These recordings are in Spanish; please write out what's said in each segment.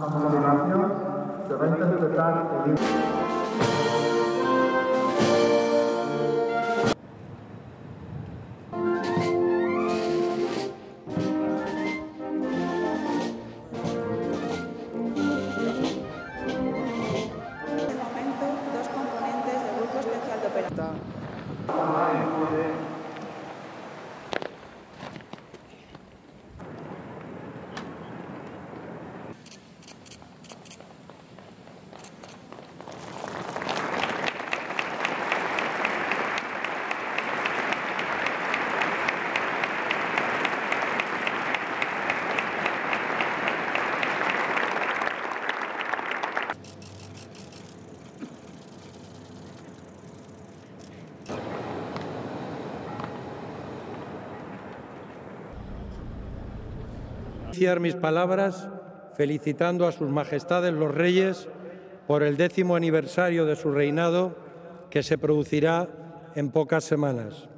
A continuación, se va a interpretar el himno. Iniciar mis palabras felicitando a sus majestades los reyes por el décimo aniversario de su reinado que se producirá en pocas semanas.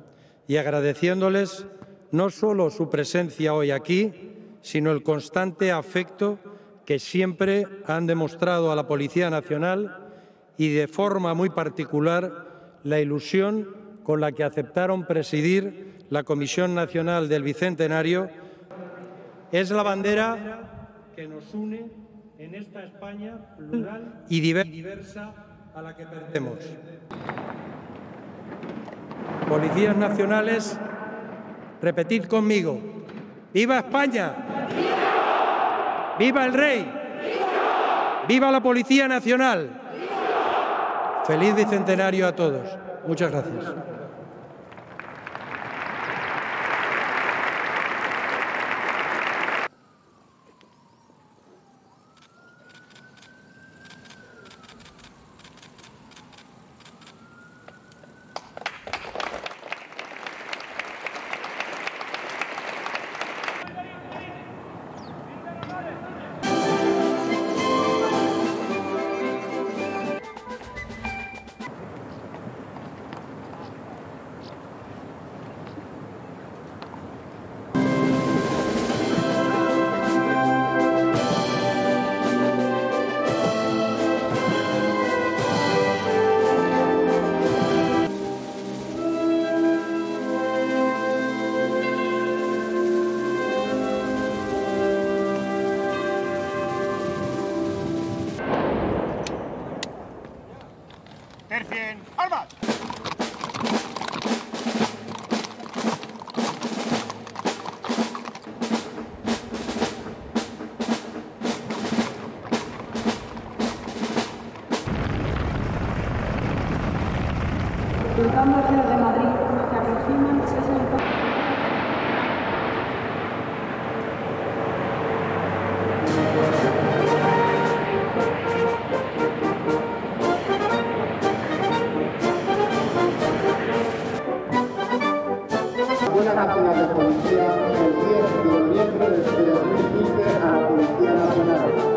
Y agradeciéndoles no solo su presencia hoy aquí, sino el constante afecto que siempre han demostrado a la Policía Nacional y de forma muy particular la ilusión con la que aceptaron presidir la Comisión Nacional del Bicentenario es la bandera que nos une en esta España plural y diversa a la que pertenecemos. Policías nacionales, repetid conmigo. ¡Viva España! ¡Viva, el rey! ¡Viva la Policía Nacional! Feliz bicentenario a todos. Muchas gracias. Tercien, armas. Juzgando de Madrid Policía el 10 de noviembre de 2015 a la Policía Nacional.